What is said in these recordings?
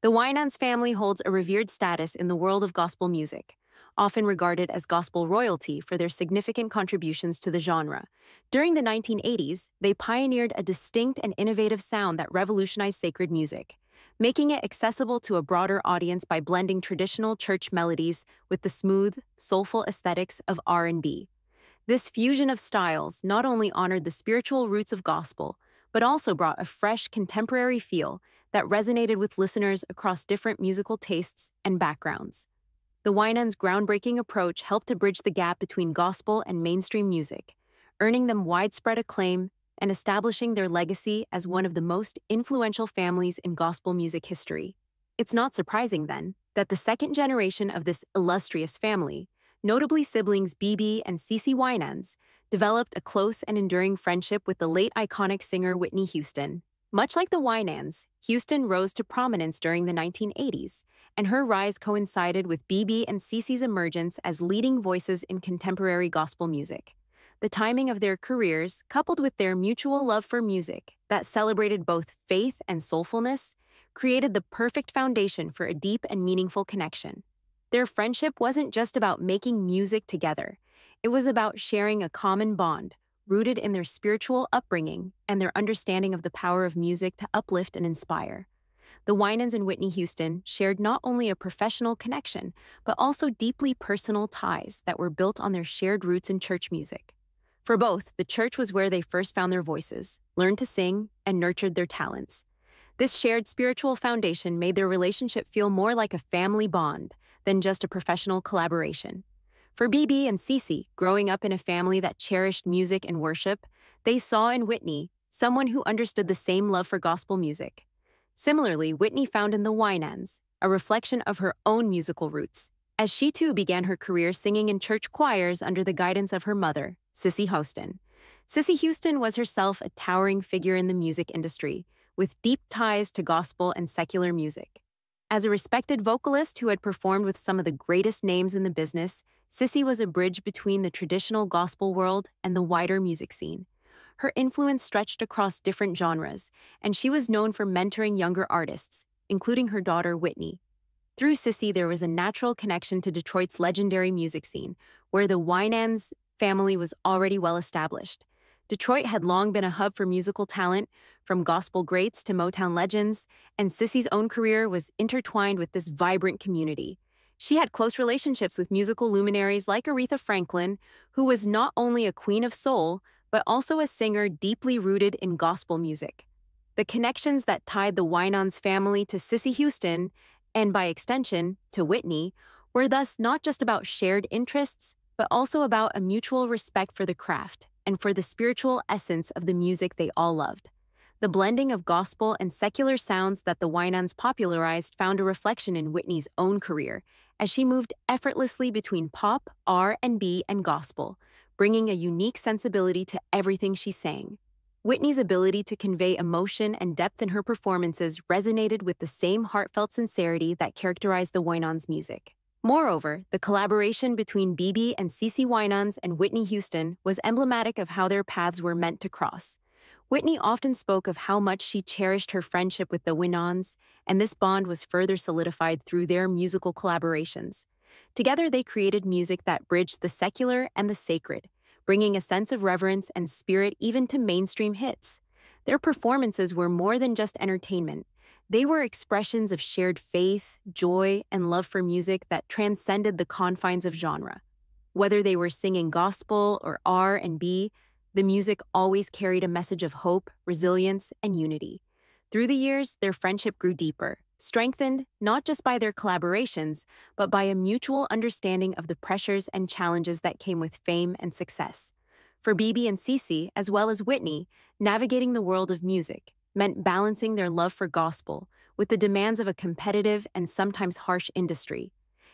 The Winans family holds a revered status in the world of gospel music, often regarded as gospel royalty for their significant contributions to the genre. During the 1980s, they pioneered a distinct and innovative sound that revolutionized sacred music, making it accessible to a broader audience by blending traditional church melodies with the smooth, soulful aesthetics of R&B. This fusion of styles not only honored the spiritual roots of gospel, but also brought a fresh contemporary feel that resonated with listeners across different musical tastes and backgrounds. The Winans' groundbreaking approach helped to bridge the gap between gospel and mainstream music, earning them widespread acclaim and establishing their legacy as one of the most influential families in gospel music history. It's not surprising, then, that the second generation of this illustrious family, notably siblings BeBe and CeCe Winans, developed a close and enduring friendship with the late iconic singer Whitney Houston. Much like the Winans, Houston rose to prominence during the 1980s, and her rise coincided with BeBe and CeCe's emergence as leading voices in contemporary gospel music. The timing of their careers, coupled with their mutual love for music that celebrated both faith and soulfulness, created the perfect foundation for a deep and meaningful connection. Their friendship wasn't just about making music together, it was about sharing a common bond rooted in their spiritual upbringing and their understanding of the power of music to uplift and inspire. The Winans and Whitney Houston shared not only a professional connection, but also deeply personal ties that were built on their shared roots in church music. For both, the church was where they first found their voices, learned to sing, and nurtured their talents. This shared spiritual foundation made their relationship feel more like a family bond than just a professional collaboration. For BeBe and CeCe, growing up in a family that cherished music and worship, they saw in Whitney someone who understood the same love for gospel music. Similarly, Whitney found in the Winans a reflection of her own musical roots, as she too began her career singing in church choirs under the guidance of her mother, Cissy Houston. Cissy Houston was herself a towering figure in the music industry, with deep ties to gospel and secular music. As a respected vocalist who had performed with some of the greatest names in the business, Cissy was a bridge between the traditional gospel world and the wider music scene. Her influence stretched across different genres, and she was known for mentoring younger artists, including her daughter Whitney. Through Cissy, there was a natural connection to Detroit's legendary music scene, where the Winans family was already well established. Detroit had long been a hub for musical talent, from gospel greats to Motown legends, and Cissy's own career was intertwined with this vibrant community. She had close relationships with musical luminaries like Aretha Franklin, who was not only a queen of soul, but also a singer deeply rooted in gospel music. The connections that tied the Winans family to Cissy Houston, and by extension, to Whitney, were thus not just about shared interests, but also about a mutual respect for the craft and for the spiritual essence of the music they all loved. The blending of gospel and secular sounds that the Winans popularized found a reflection in Whitney's own career as she moved effortlessly between pop, R&B, and gospel, bringing a unique sensibility to everything she sang. Whitney's ability to convey emotion and depth in her performances resonated with the same heartfelt sincerity that characterized the Winans' music. Moreover, the collaboration between BeBe and CeCe Winans and Whitney Houston was emblematic of how their paths were meant to cross. Whitney often spoke of how much she cherished her friendship with the Winans, and this bond was further solidified through their musical collaborations. Together, they created music that bridged the secular and the sacred, bringing a sense of reverence and spirit even to mainstream hits. Their performances were more than just entertainment. They were expressions of shared faith, joy, and love for music that transcended the confines of genre. Whether they were singing gospel or R&B, the music always carried a message of hope, resilience, and unity. Through the years, their friendship grew deeper, strengthened not just by their collaborations, but by a mutual understanding of the pressures and challenges that came with fame and success. For BeBe and CeCe, as well as Whitney, navigating the world of music meant balancing their love for gospel with the demands of a competitive and sometimes harsh industry.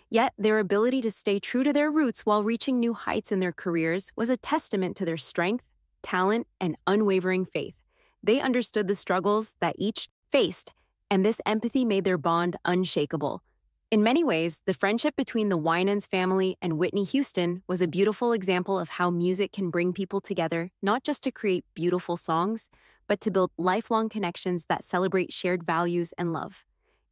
Yet, their ability to stay true to their roots while reaching new heights in their careers was a testament to their strength, talent, and unwavering faith. They understood the struggles that each faced, and this empathy made their bond unshakable. In many ways, the friendship between the Winans family and Whitney Houston was a beautiful example of how music can bring people together, not just to create beautiful songs, but to build lifelong connections that celebrate shared values and love.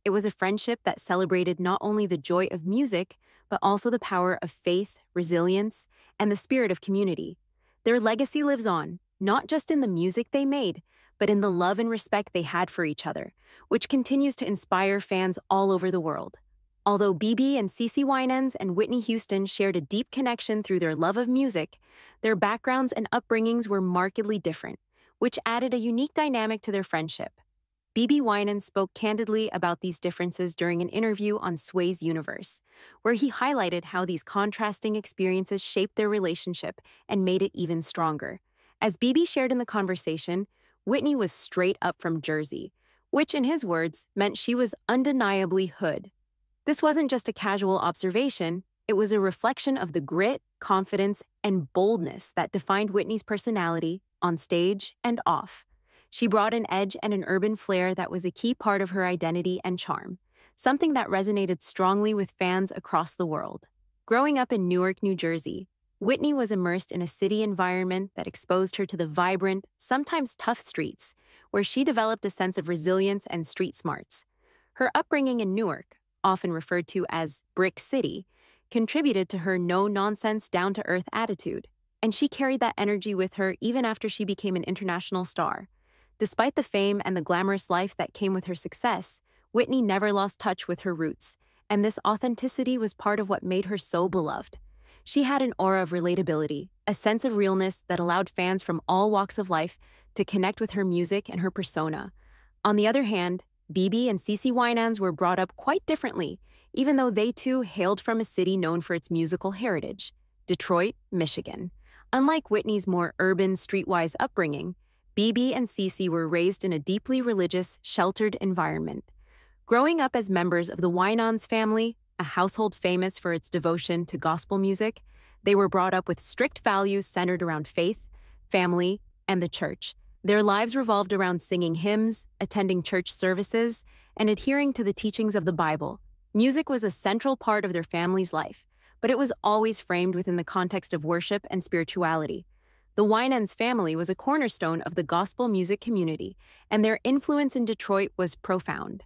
It was a friendship that celebrated not only the joy of music, but also the power of faith, resilience, and the spirit of community. Their legacy lives on, not just in the music they made, but in the love and respect they had for each other, which continues to inspire fans all over the world. Although BeBe and CeCe Winans and Whitney Houston shared a deep connection through their love of music, their backgrounds and upbringings were markedly different, which added a unique dynamic to their friendship. BeBe Winans spoke candidly about these differences during an interview on Sway's Universe, where he highlighted how these contrasting experiences shaped their relationship and made it even stronger. As BeBe shared in the conversation, Whitney was straight up from Jersey, which, in his words, meant she was undeniably hood. This wasn't just a casual observation, it was a reflection of the grit, confidence, and boldness that defined Whitney's personality on stage and off. She brought an edge and an urban flair that was a key part of her identity and charm, something that resonated strongly with fans across the world. Growing up in Newark, New Jersey, Whitney was immersed in a city environment that exposed her to the vibrant, sometimes tough streets, where she developed a sense of resilience and street smarts. Her upbringing in Newark, often referred to as Brick City, contributed to her no nonsense, down to earth attitude, and she carried that energy with her even after she became an international star. Despite the fame and the glamorous life that came with her success, Whitney never lost touch with her roots, and this authenticity was part of what made her so beloved. She had an aura of relatability, a sense of realness that allowed fans from all walks of life to connect with her music and her persona. On the other hand, BeBe and CeCe Winans were brought up quite differently, even though they too hailed from a city known for its musical heritage, Detroit, Michigan. Unlike Whitney's more urban, streetwise upbringing, BeBe and CeCe were raised in a deeply religious, sheltered environment. Growing up as members of the Winans family, a household famous for its devotion to gospel music, they were brought up with strict values centered around faith, family, and the church. Their lives revolved around singing hymns, attending church services, and adhering to the teachings of the Bible. Music was a central part of their family's life, but it was always framed within the context of worship and spirituality. The Winans family was a cornerstone of the gospel music community, and their influence in Detroit was profound.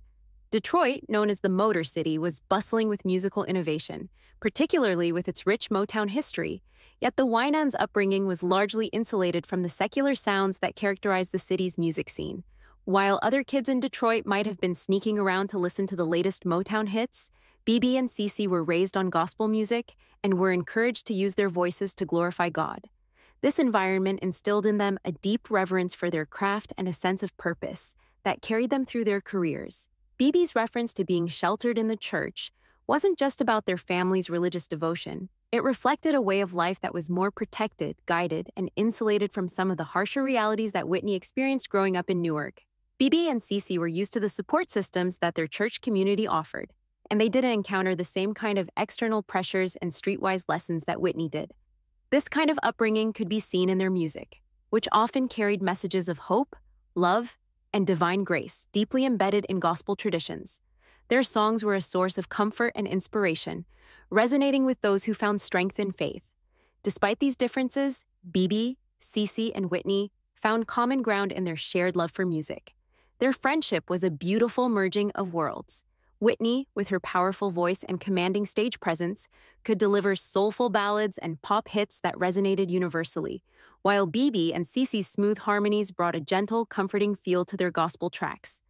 Detroit, known as the Motor City, was bustling with musical innovation, particularly with its rich Motown history. Yet the Winans' upbringing was largely insulated from the secular sounds that characterized the city's music scene. While other kids in Detroit might have been sneaking around to listen to the latest Motown hits, BeBe and CeCe were raised on gospel music and were encouraged to use their voices to glorify God. This environment instilled in them a deep reverence for their craft and a sense of purpose that carried them through their careers. BeBe's reference to being sheltered in the church wasn't just about their family's religious devotion. It reflected a way of life that was more protected, guided, and insulated from some of the harsher realities that Whitney experienced growing up in Newark. BeBe and CeCe were used to the support systems that their church community offered, and they didn't encounter the same kind of external pressures and streetwise lessons that Whitney did. This kind of upbringing could be seen in their music, which often carried messages of hope, love, and divine grace deeply embedded in gospel traditions. Their songs were a source of comfort and inspiration, resonating with those who found strength in faith. Despite these differences, BeBe, CeCe, and Whitney found common ground in their shared love for music. Their friendship was a beautiful merging of worlds. Whitney, with her powerful voice and commanding stage presence, could deliver soulful ballads and pop hits that resonated universally, while BeBe and CeCe's smooth harmonies brought a gentle, comforting feel to their gospel tracks.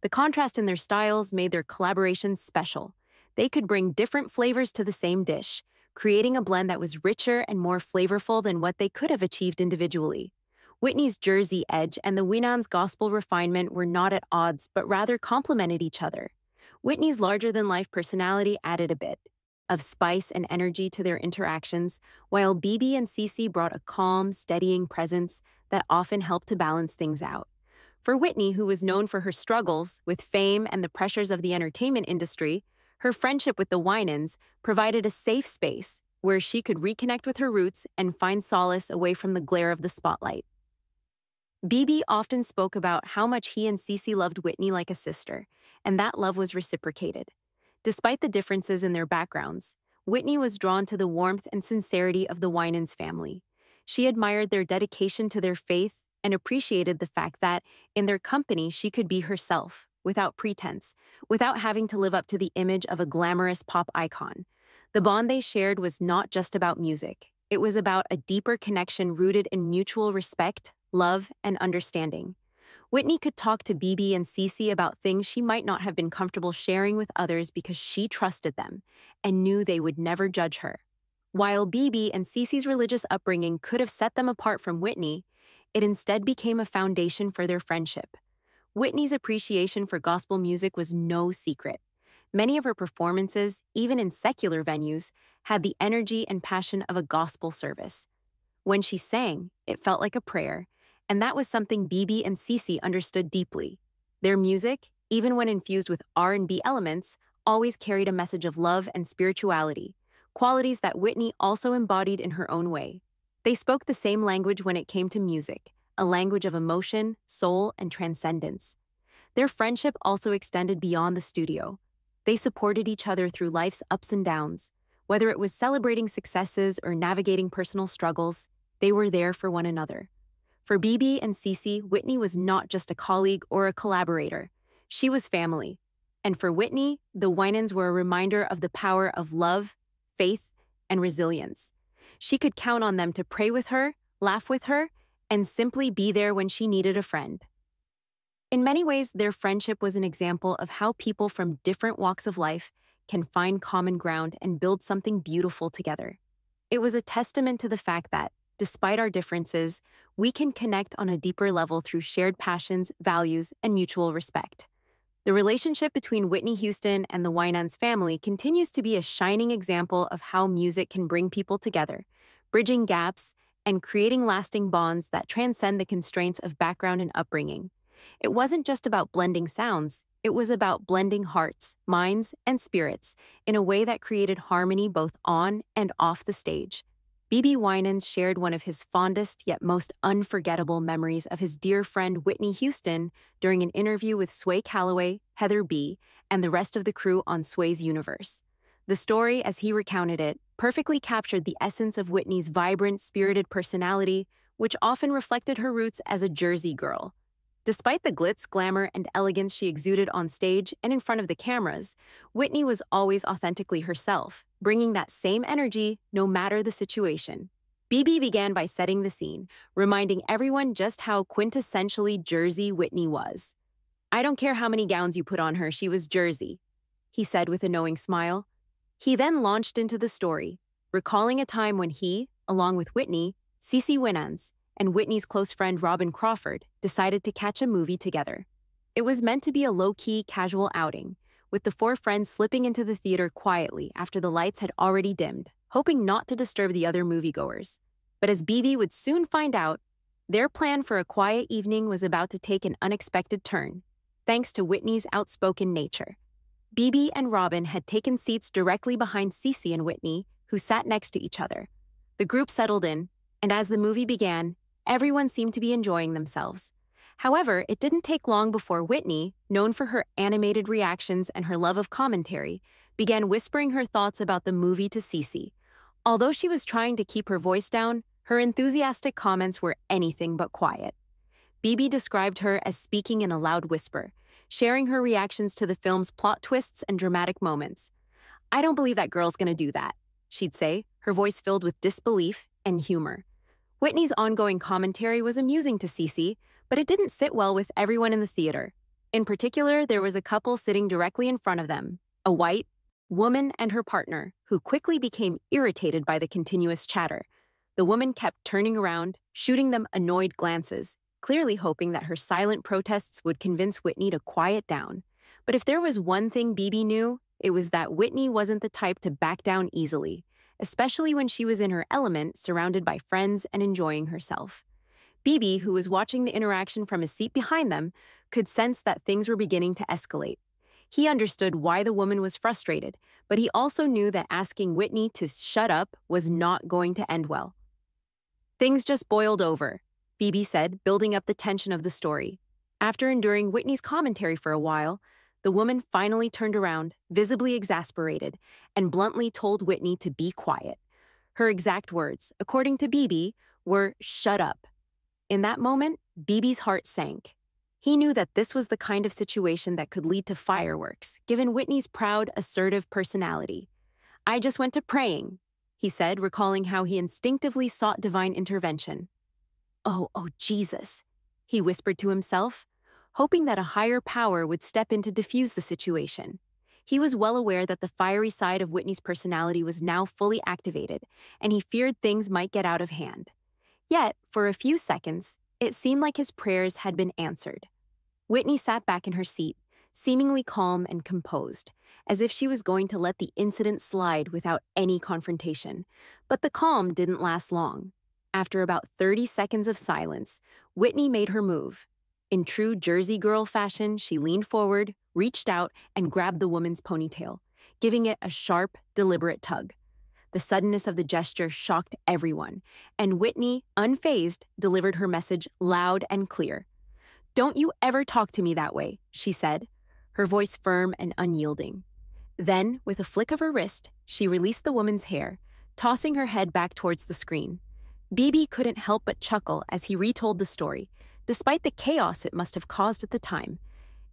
The contrast in their styles made their collaborations special. They could bring different flavors to the same dish, creating a blend that was richer and more flavorful than what they could have achieved individually. Whitney's Jersey edge and the Winans' gospel refinement were not at odds, but rather complemented each other. Whitney's larger than life personality added a bit of spice and energy to their interactions, while BeBe and CeCe brought a calm, steadying presence that often helped to balance things out. For Whitney, who was known for her struggles with fame and the pressures of the entertainment industry, her friendship with the Winans provided a safe space where she could reconnect with her roots and find solace away from the glare of the spotlight. BeBe often spoke about how much he and CeCe loved Whitney like a sister, and that love was reciprocated. Despite the differences in their backgrounds, Whitney was drawn to the warmth and sincerity of the Winans family. She admired their dedication to their faith and appreciated the fact that, in their company, she could be herself. without pretense, without having to live up to the image of a glamorous pop icon. The bond they shared was not just about music, it was about a deeper connection rooted in mutual respect, love, and understanding. Whitney could talk to Bebe and Cece about things she might not have been comfortable sharing with others because she trusted them and knew they would never judge her. While Bebe and Cece's religious upbringing could have set them apart from Whitney, it instead became a foundation for their friendship. Whitney's appreciation for gospel music was no secret. Many of her performances, even in secular venues, had the energy and passion of a gospel service. When she sang, it felt like a prayer, and that was something Bebe and Cece understood deeply. Their music, even when infused with R&B elements, always carried a message of love and spirituality, qualities that Whitney also embodied in her own way. They spoke the same language when it came to music, a language of emotion, soul, and transcendence. Their friendship also extended beyond the studio. They supported each other through life's ups and downs. Whether it was celebrating successes or navigating personal struggles, they were there for one another. For Bebe and Cece, Whitney was not just a colleague or a collaborator. She was family. And for Whitney, the Winans were a reminder of the power of love, faith, and resilience. She could count on them to pray with her, laugh with her, and simply be there when she needed a friend. In many ways, their friendship was an example of how people from different walks of life can find common ground and build something beautiful together. It was a testament to the fact that, despite our differences, we can connect on a deeper level through shared passions, values, and mutual respect. The relationship between Whitney Houston and the Winans family continues to be a shining example of how music can bring people together, bridging gaps and creating lasting bonds that transcend the constraints of background and upbringing. It wasn't just about blending sounds, it was about blending hearts, minds, and spirits in a way that created harmony both on and off the stage. Bebe Winans shared one of his fondest yet most unforgettable memories of his dear friend Whitney Houston during an interview with Sway Calloway, Heather B., and the rest of the crew on Sway's universe. The story, as he recounted it, perfectly captured the essence of Whitney's vibrant, spirited personality, which often reflected her roots as a Jersey girl. Despite the glitz, glamour, and elegance she exuded on stage and in front of the cameras, Whitney was always authentically herself, bringing that same energy no matter the situation. Bebe began by setting the scene, reminding everyone just how quintessentially Jersey Whitney was. I don't care how many gowns you put on her, she was Jersey, he said with a knowing smile. He then launched into the story, recalling a time when he, along with Whitney, Cece Winans, and Whitney's close friend Robyn Crawford decided to catch a movie together. It was meant to be a low key, casual outing, with the four friends slipping into the theater quietly after the lights had already dimmed, hoping not to disturb the other moviegoers. But as Bebe would soon find out, their plan for a quiet evening was about to take an unexpected turn, thanks to Whitney's outspoken nature. Bebe and Robyn had taken seats directly behind Cece and Whitney, who sat next to each other. The group settled in, and as the movie began, Everyone seemed to be enjoying themselves. However, it didn't take long before Whitney, known for her animated reactions and her love of commentary, began whispering her thoughts about the movie to Cece. Although she was trying to keep her voice down, her enthusiastic comments were anything but quiet. BeBe described her as speaking in a loud whisper, sharing her reactions to the film's plot twists and dramatic moments. I don't believe that girl's gonna do that, she'd say, her voice filled with disbelief and humor. Whitney's ongoing commentary was amusing to Cece, but it didn't sit well with everyone in the theater. In particular, there was a couple sitting directly in front of them, a white woman and her partner, who quickly became irritated by the continuous chatter. The woman kept turning around, shooting them annoyed glances, clearly hoping that her silent protests would convince Whitney to quiet down. But if there was one thing Bebe knew, it was that Whitney wasn't the type to back down easily especially when she was in her element, surrounded by friends and enjoying herself. Bebe, who was watching the interaction from his seat behind them, could sense that things were beginning to escalate. He understood why the woman was frustrated, but he also knew that asking Whitney to shut up was not going to end well. Things just boiled over, Bebe said, building up the tension of the story. After enduring Whitney's commentary for a while, the woman finally turned around, visibly exasperated, and bluntly told Whitney to be quiet. Her exact words, according to BeBe, were shut up. In that moment, BeBe's heart sank. He knew that this was the kind of situation that could lead to fireworks, given Whitney's proud, assertive personality. I just went to praying, he said, recalling how he instinctively sought divine intervention. Oh, oh, Jesus, he whispered to himself, hoping that a higher power would step in to diffuse the situation. He was well aware that the fiery side of Whitney's personality was now fully activated, and he feared things might get out of hand. Yet, for a few seconds, it seemed like his prayers had been answered. Whitney sat back in her seat, seemingly calm and composed, as if she was going to let the incident slide without any confrontation. But the calm didn't last long. After about 30 seconds of silence, Whitney made her move. In true Jersey girl fashion, she leaned forward, reached out, and grabbed the woman's ponytail, giving it a sharp, deliberate tug. The suddenness of the gesture shocked everyone, and Whitney, unfazed, delivered her message loud and clear. Don't you ever talk to me that way, she said, her voice firm and unyielding. Then, with a flick of her wrist, she released the woman's hair, tossing her head back towards the screen. BeBe couldn't help but chuckle as he retold the story, despite the chaos it must have caused at the time.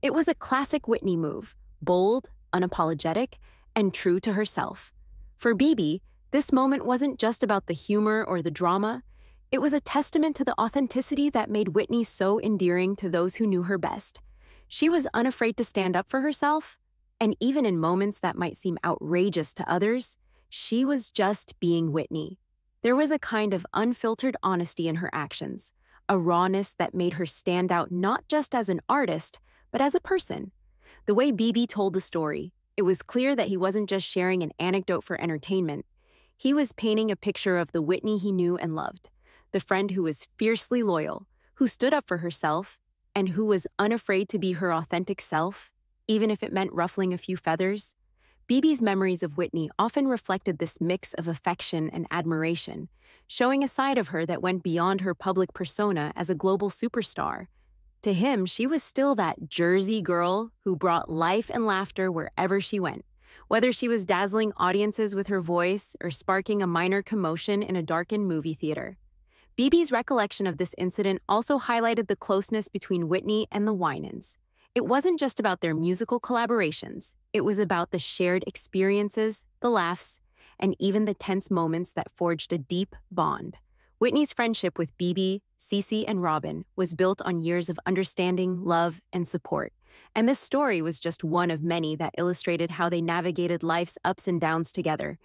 It was a classic Whitney move bold, unapologetic, and true to herself. For BeBe, this moment wasn't just about the humor or the drama, it was a testament to the authenticity that made Whitney so endearing to those who knew her best. She was unafraid to stand up for herself, and even in moments that might seem outrageous to others, she was just being Whitney. There was a kind of unfiltered honesty in her actions, a rawness that made her stand out not just as an artist, but as a person. The way BeBe told the story, it was clear that he wasn't just sharing an anecdote for entertainment. He was painting a picture of the Whitney he knew and loved, the friend who was fiercely loyal, who stood up for herself, and who was unafraid to be her authentic self even if it meant ruffling a few feathers. BeBe's memories of Whitney often reflected this mix of affection and admiration, showing a side of her that went beyond her public persona as a global superstar. To him, she was still that Jersey girl who brought life and laughter wherever she went, whether she was dazzling audiences with her voice or sparking a minor commotion in a darkened movie theater. BeBe's recollection of this incident also highlighted the closeness between Whitney and the Winans. It wasn't just about their musical collaborations, it was about the shared experiences, the laughs, and even the tense moments that forged a deep bond. Whitney's friendship with BeBe, Cece, and Robyn was built on years of understanding, love, and support. And this story was just one of many that illustrated how they navigated life's ups and downs together,